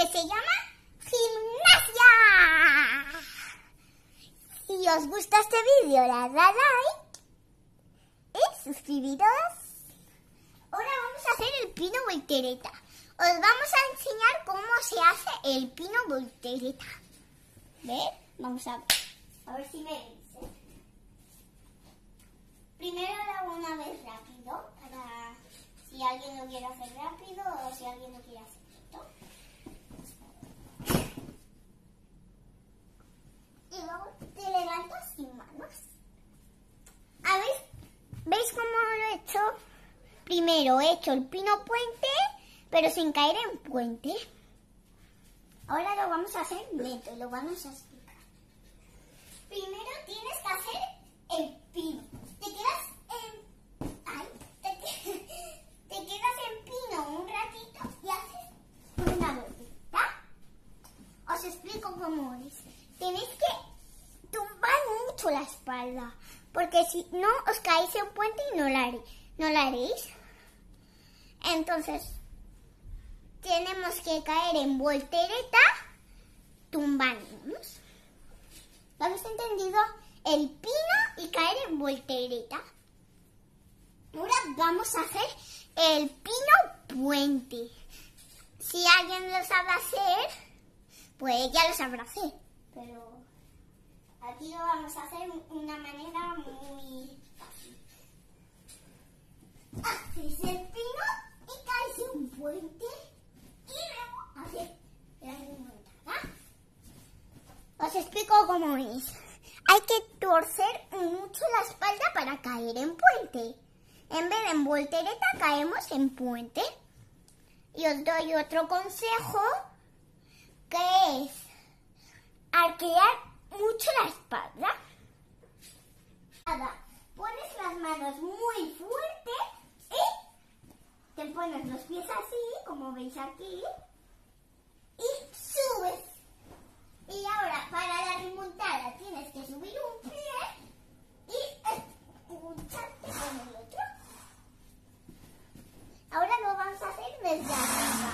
que se llama gimnasia. Si os gusta este vídeo, le da like y suscribiros. Ahora vamos a hacer el pino voltereta. Os vamos a enseñar cómo se hace el pino voltereta. ¿Ves? Vamos a ver. A ver si me veis. Primero lo hago una vez rápido, para si alguien lo quiere hacer rápido o si alguien lo quiere hacer lento. Y luego te levantas sin manos. A ver, ¿veis cómo lo he hecho? He hecho el pino puente, pero sin caer en puente. Ahora lo vamos a hacer lento lo vamos a explicar. Primero tienes que hacer el pino. Te quedas en... Ay, te, te quedas en pino un ratito y haces una vuelta. Os explico cómo es. Tenéis que tumbar mucho la espalda, porque si no os caéis en puente y no la, haréis, no la haréis. Entonces, tenemos que caer en voltereta tumbándonos. ¿Lo habéis entendido? El pino y caer en voltereta. Ahora vamos a hacer el pino puente. Si alguien lo sabe hacer, pues ya lo sabrá hacer. Pero aquí lo vamos a hacer de una manera muy fácil. Haces el pino y caes en un puente y luego haces la remontada. Os cómo es. Hay que torcer mucho la espalda para caer en puente. En vez de en voltereta caemos en puente. Y os doy otro consejo que es arquear mucho la espalda. Pones las manos muy fuerte y te pones los pies así, como veis aquí, y subes. Y ahora para la tienes que subir un pie y escucharte con el otro. Ahora lo vamos a hacer desde arriba.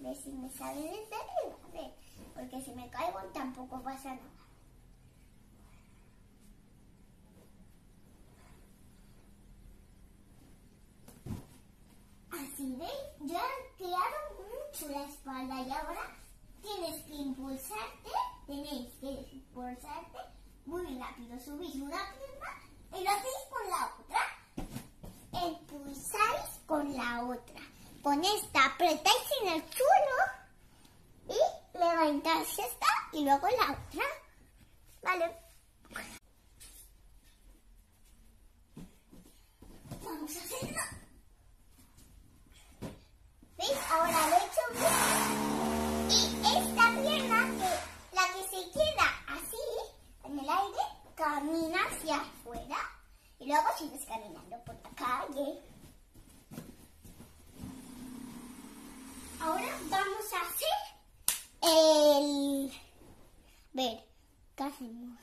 Ve si me sale desde arriba, ve, porque si me caigo tampoco pasa nada. Así veis, ya he creado mucho la espalda y ahora tienes que impulsarte, tenéis que impulsarte muy rápido. Subís una pierna y lo hacéis con la otra. Impulsáis con la otra. Con esta apretáis en el suelo y levantáis esta y luego la otra. Vale. Vamos a hacerlo. ¿Veis? Ahora lo he hecho bien. Y esta pierna, que la que se queda así, en el aire, camina hacia afuera. Y luego sigues caminando por la calle. Ahora vamos a hacer el... Ver, ¿qué hacemos?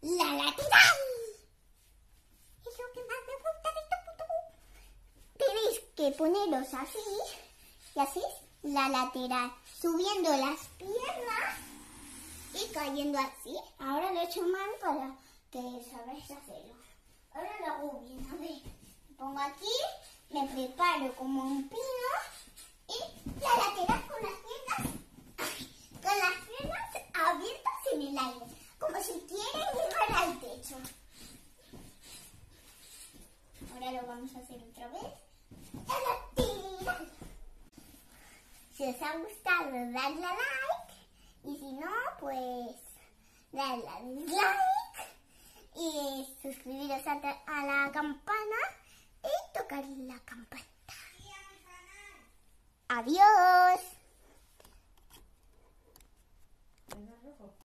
La lateral. Es lo que más me gusta de esto. Tenéis que poneros así y hacéis la lateral, subiendo las piernas y cayendo así. Ahora lo he hecho mal para que sabéis hacerlo. Ahora lo hago bien, a ver. Me pongo aquí, me preparo como un pino y la lateral con las piernas, con las piernas abiertas en el aire, como si quieren llegar al techo. Ahora lo vamos a hacer otra vez. Si os ha gustado, dadle like. Y si no, pues dadle dislike. Y suscribiros a, a la campana y tocar la campanita. Adiós.